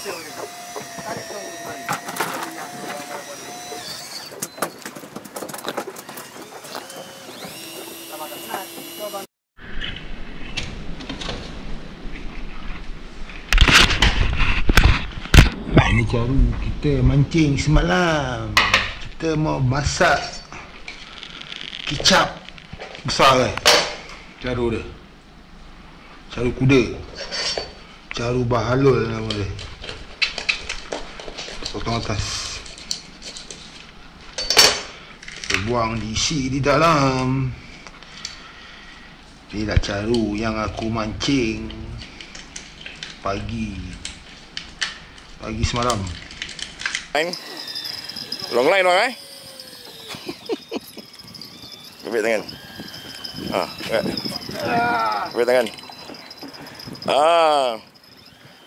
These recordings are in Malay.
Ini caru kita mancing semalam. Kita mau masak kicap besar kan. Caru dia. Caru kuda. Caru bahalul nama dia. Potong atas. Kita buang diisi di dalam. Inilah caru yang aku mancing pagi pagi semalam. Long line orang eh. Gebit tangan. Ha, ah, Gebit tangan. Ah.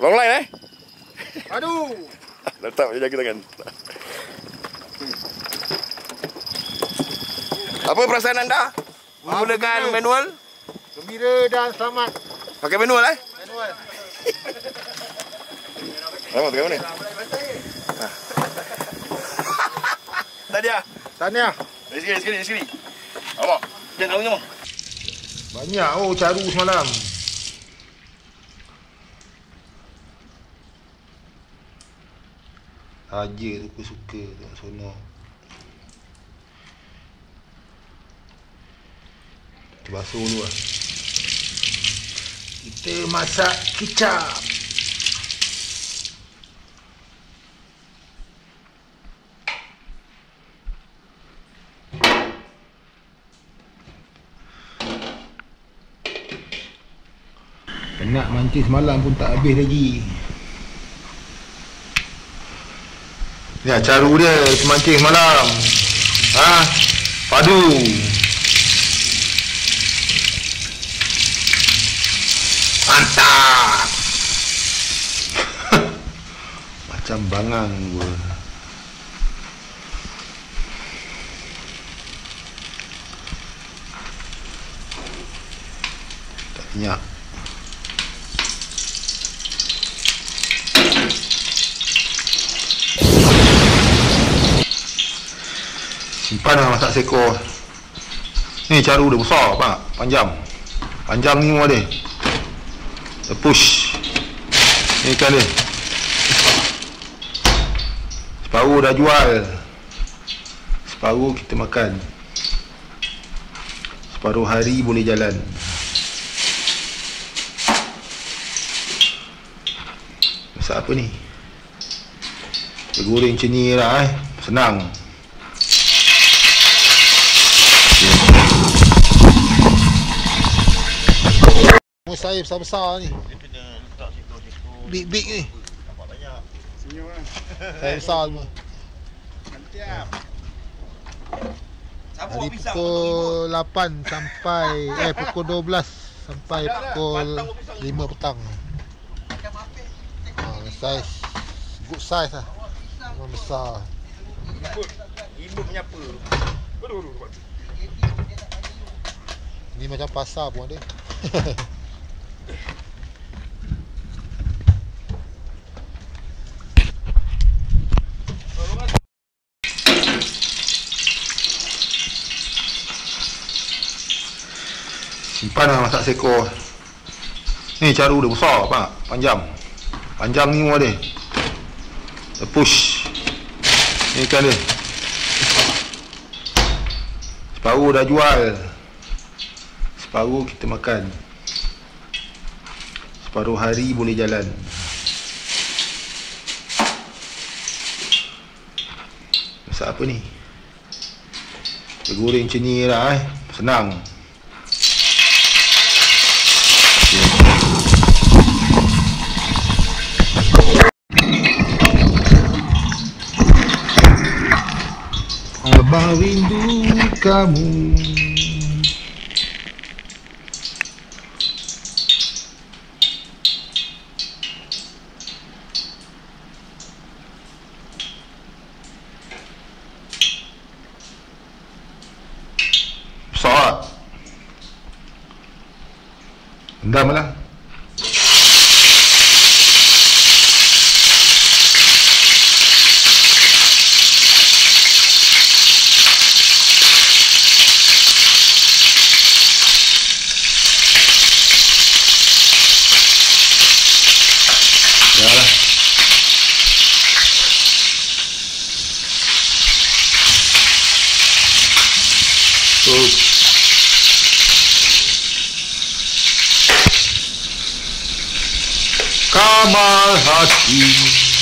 Long line eh. Aduh. Letak je jaga tangan. Apa perasaan anda? Menggunakan betul. manual? Gembira dan selamat. Pakai manual eh? Manual. Selamat kat mana? Ha. Tadiah. Tahniah. Dari sini, dari sini, dari sini. Awak. Jangan kamu nyamuk. Banyak oh caru semalam. Raja tu aku suka tengok sono. Kita basuh dulu lah. Kita masak kicap. Penat mancing semalam pun tak habis lagi. Ya, caru dia mancing semalam. Ha? Padu. Mantap. Macam bangang gua. Minyak. Simpan lah masak seekor? Ni caru dia besar pak. Panjang. Panjang ni semua dia push. Ni ikan dia. Separuh dah jual. Separuh kita makan. Separuh hari boleh jalan. Masak apa ni? Goreng macam ni lah eh. Senang saya besar-besar ni. Big-big ni. Saya besar semua. Dari pukul 8 sampai eh pukul 12 sampai pukul 5 petang. Ha, size good size lah. Memang besar. Ibu menyapa. Ni macam pasar pun ada. Simpan lah masak seekor. Ni caru dia besar pak, panjang. Panjang ni semua dia. Push. Ni ikan dia. Separuh dah jual. Separuh kita makan. Separuh hari boleh jalan. Masak apa ni? Goreng macam ni lah eh. Senang. Abang rindu kamu tak? Endam lah Kamal Hakim.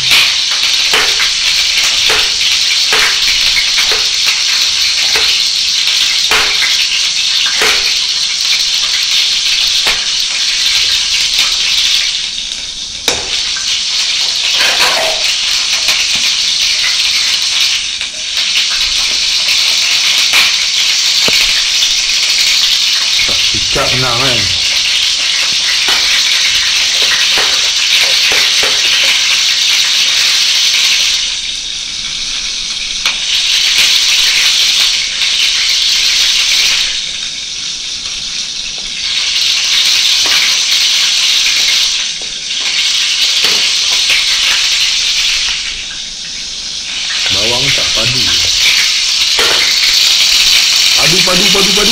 Padu padu padu.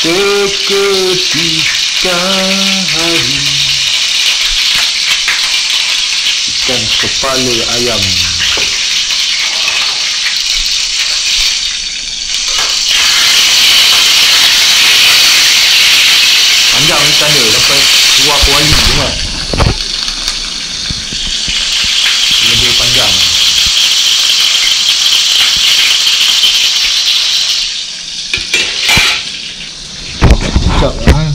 Seketika hari. Ikan kepala ayam. Panjang ikan dia keluar kuali tu kan Lebih panjang Sedap lah eh.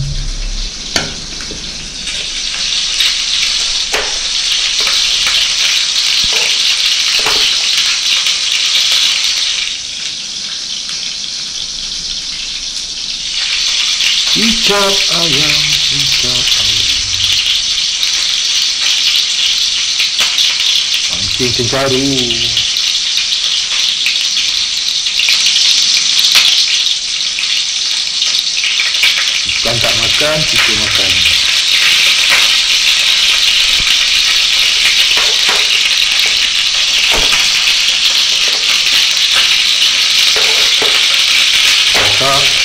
Ayam, icap ayam Pancing cencaru Ikan tak makan, kita makan. Masak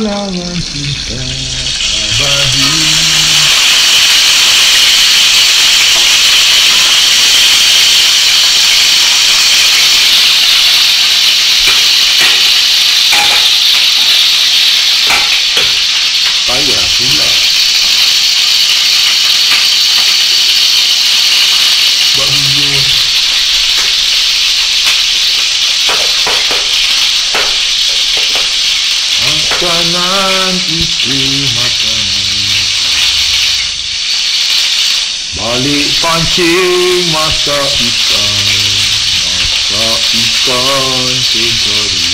now learn to Balik pancing masak ikan Masak ikan cencaru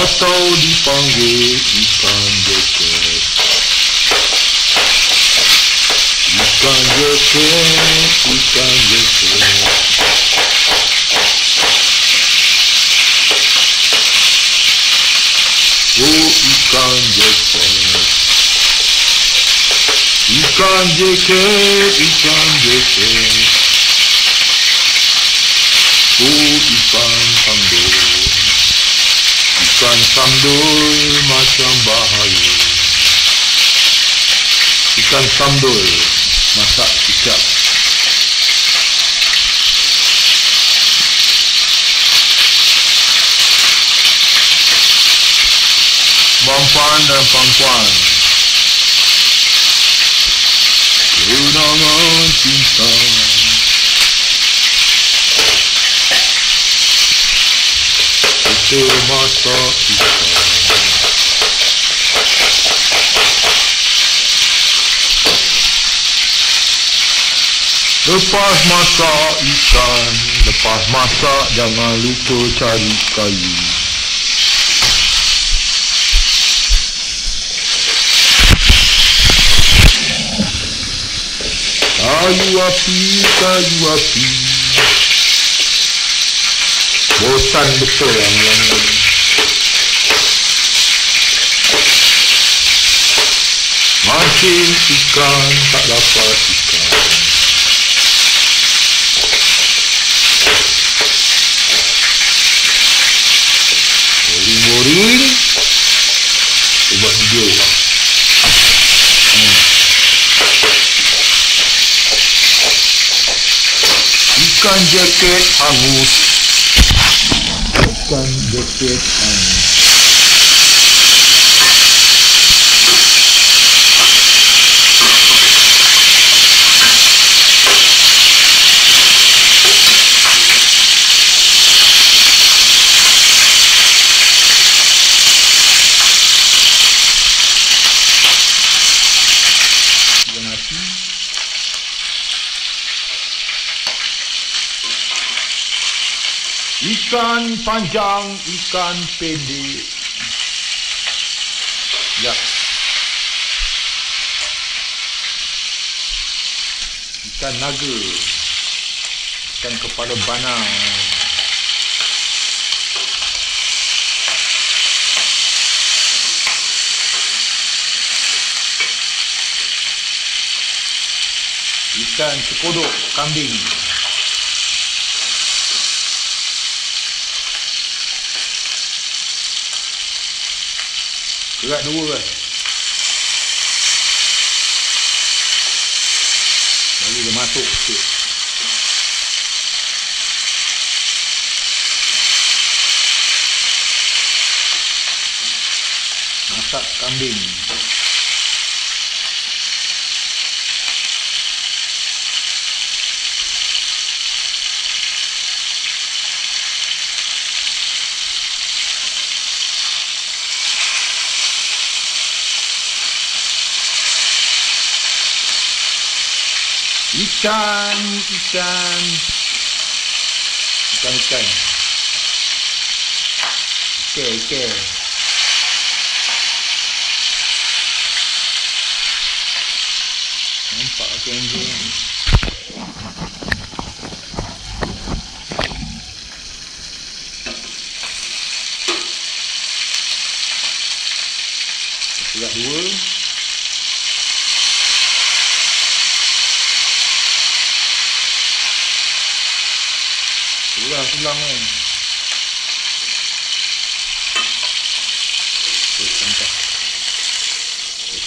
Atau dipanggil ikan jeket Ikan jeket, ikan jeket Oh ikan jeket Ikan jeket, ikan jeket Oh ikan sambul Ikan sambul macam bahaya. Ikan sambul Masak kicap. Puan dan puan-puan Lepas masak ikan Lepas masak jangan lupa cari kayu Kayu api, kayu api Bosan betul yang yang mancing ikan tak dapat ikan. Boring-boring Ikan jaket hangus Ikan jaket hangus Ikan panjang, ikan pendek. Ya. Ikan naga. Ikan kepala banang. Ikan cekodok kambing. Gerak dua kan? Lalu dia masuk sikit. Masak kambing Ikan, ikan Ikan, ikan Ikan, ikan Nampak aku anjing? kan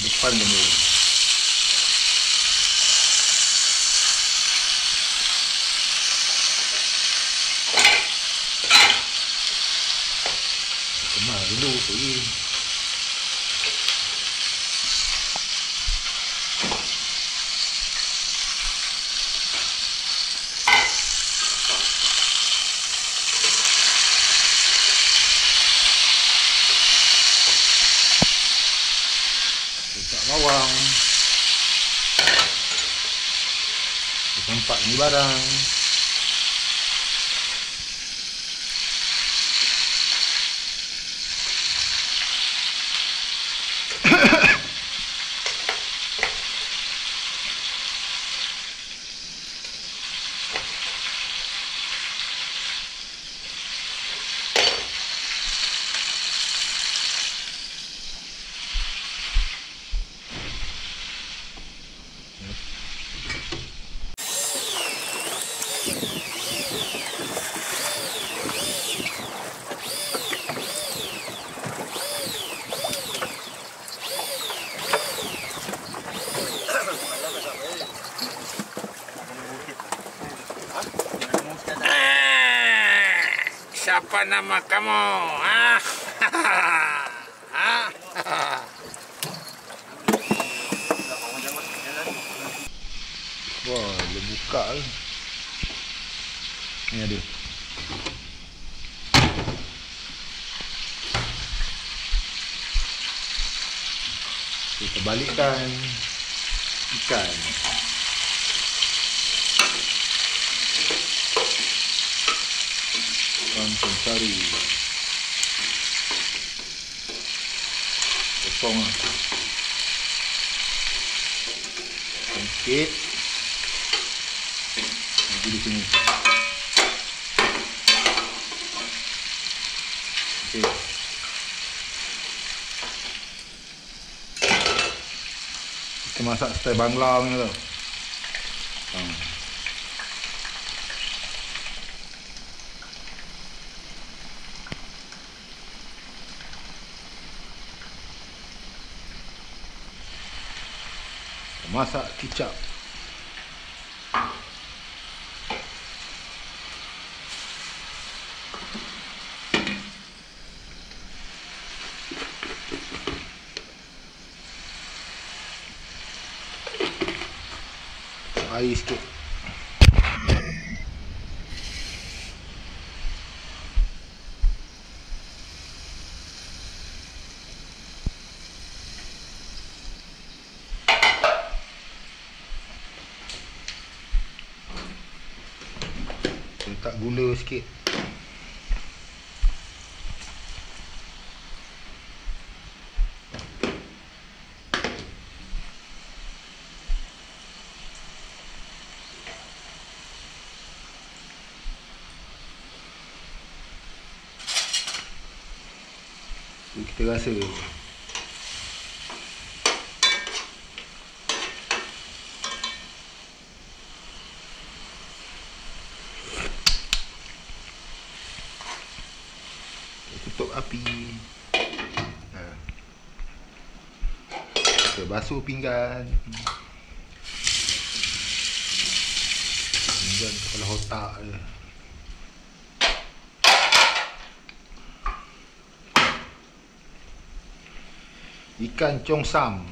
Ke depan kan dulu Kemar dulu pergi Letak bawang. Nampak ni barang Ah, nama kamu? Ah, ah, Wah, dia buka ke Ni ada. Kita balikkan. Ikan Pencari Potong lah sikit lagi di sini. Okey. Kita masak style Bangla punya tu. Masak kicap. air sikit letak gula sikit kita rasa tutup api ha. kita basuh pinggan pinggan kepala otak dia ikan congsam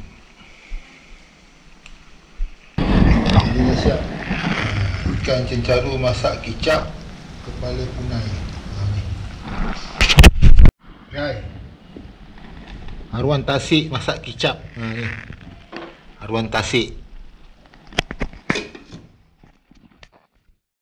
dah siap ikan cencaru masak kicap kepala punai Hai. Haruan tasik masak kicap. Ha ni. Haruan tasik.